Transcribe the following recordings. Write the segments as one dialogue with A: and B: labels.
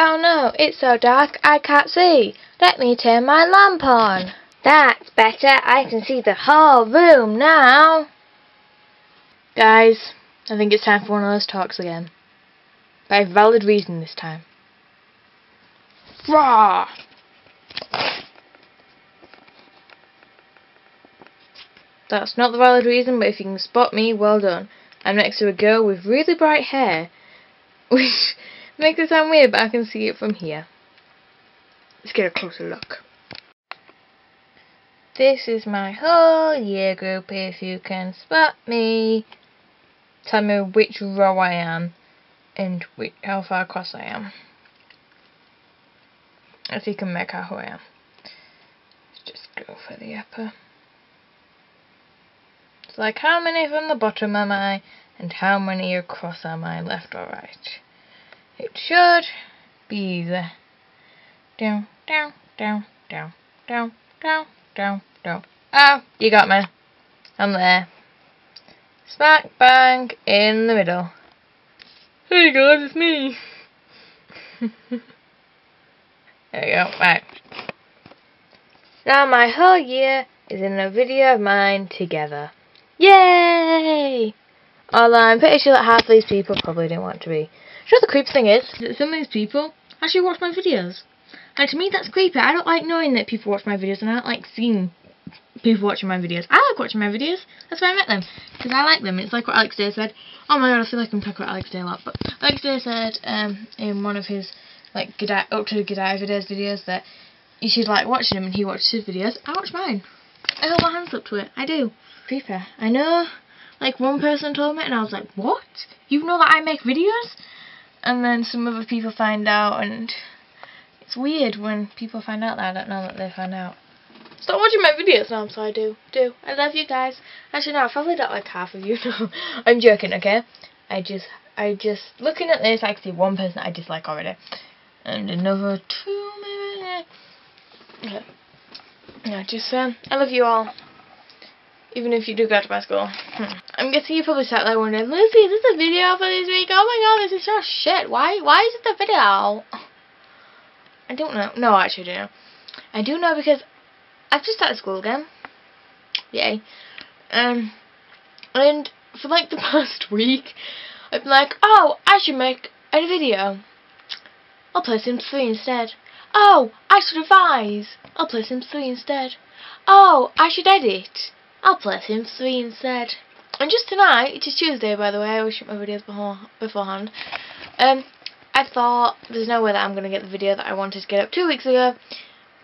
A: Oh no, it's so dark I can't see. Let me turn my lamp on. That's better. I can see the whole room now. Guys, I think it's time for one of those talks again. By valid reason this time. Rah! That's not the valid reason, but if you can spot me, well done. I'm next to a girl with really bright hair, which makes it sound weird, but I can see it from here. Let's get a closer look. This is my whole year group, if you can spot me. Tell me which row I am, and which, how far across I am. If you can make out who I am. Let's just go for the upper. It's like how many from the bottom am I, and how many across am I, left or right. It should be the down, down, down, down, down, down, down, down. Oh, you got me. I'm there. Smack bang in the middle. Hey guys, it's me. there you go, right. Now my whole year is in a video of mine together. Yay! Although I'm pretty sure that half of these people probably didn't want to be. You know the creepy thing is? That some of these people actually watch my videos. And to me that's creepy. I don't like knowing that people watch my videos and I don't like seeing people watching my videos. I like watching my videos. That's why I met them. Because I like them. It's like what Alex Day said. Oh my god, I feel like I'm talking about Alex Day a lot. But Alex Day said um, in one of his like G'day, up to G'day videos videos that you should like watching him and he watches his videos. I watch mine. I hold my hands up to it. I do. Creepy. I know. Like one person told me and I was like, what? You know that I make videos? And then some other people find out and it's weird when people find out that I don't know that they find out. Stop watching my videos now, so I do. Do. I love you guys. Actually, no, I probably don't like half of you. No, I'm joking, okay? I just, I just, looking at this, I can see one person I dislike already. And another two, maybe. Yeah. Yeah, just, um, I love you all. Even if you do go to my school. Hmm. I'm guessing you probably sat there wondering, Lucy, is this a video for this week? Oh my god, this is so shit. Why, why is it the video? I don't know. No, I actually do know. I do know because I've just started school again. Yay. Um, and for like the past week, I've been like, oh, I should make a video. I'll play Sims 3 instead. Oh, I should revise. I'll play Sims 3 instead. Oh, I should edit. I'll play Sims 3 instead. And just tonight, it is Tuesday by the way, I will shoot my videos before, beforehand. Um, I thought there's no way that I'm going to get the video that I wanted to get up two weeks ago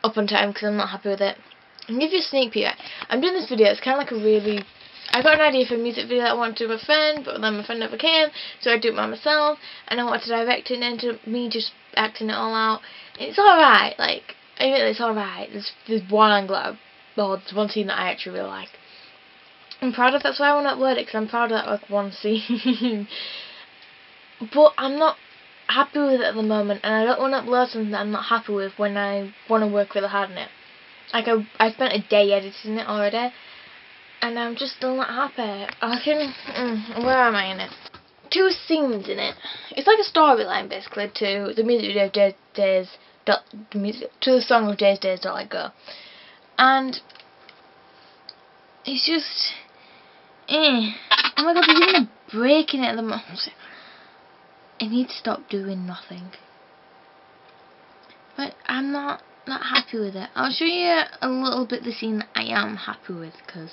A: up on time because I'm not happy with it. I'll give you a sneak peek. I'm doing this video, it's kind of like a really... I got an idea for a music video that I wanted to do with a friend, but then my friend never came, so I do it by myself, and I wanted to direct it into me just acting it all out. It's alright, like, I it's alright. There's, there's one angle, that I, well, there's one scene that I actually really like. I'm proud of that's why I want to upload it, because I'm proud of that like one scene. but I'm not happy with it at the moment, and I don't want to upload something that I'm not happy with when I want to work really hard on it. Like I, I spent a day editing it already, and I'm just still not happy. I can, mm, where am I in it? Two scenes in it. It's like a storyline basically to the music video of Dave Days the music, to the song of Dave Days Don't Let Go, and it's just, eh. Oh my god, there's even a break in it at the moment. I need to stop doing nothing. But I'm not not happy with it. I'll show you a little bit the scene that I am happy with because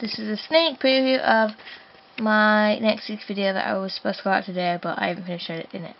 A: this is a sneak preview of my next week's video that I was supposed to go out today but I haven't finished it in it.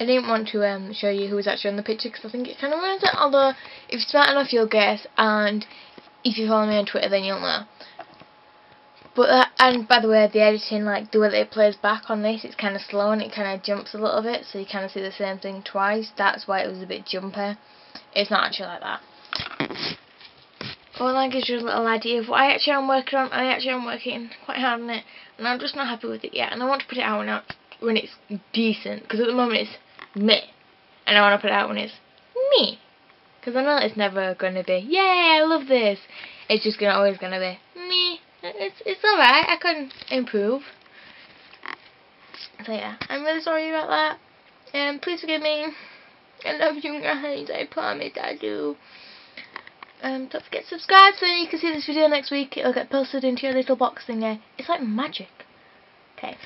A: I didn't want to um, show you who was actually on the picture because I think it kind of ruins it. Although, if you're smart enough, you'll guess, and if you follow me on Twitter, then you'll know. But that, and by the way, the editing, like the way that it plays back on this, it's kind of slow and it kind of jumps a little bit, so you kind of see the same thing twice. That's why it was a bit jumpy. It's not actually like that. Well, that gives you a little idea of what I actually am working on. I actually am working quite hard on it, and I'm just not happy with it yet. And I want to put it out now when it's decent, because at the moment it's me, and I want to put out when it's me, because I know it's never going to be, yay, I love this. It's just gonna always going to be me. It's it's alright. I can improve. So yeah, I'm really sorry about that. And please forgive me. I love you guys. I promise I do. Um, don't forget to subscribe so you can see this video next week. It'll get posted into your little box thing there. It's like magic. Okay.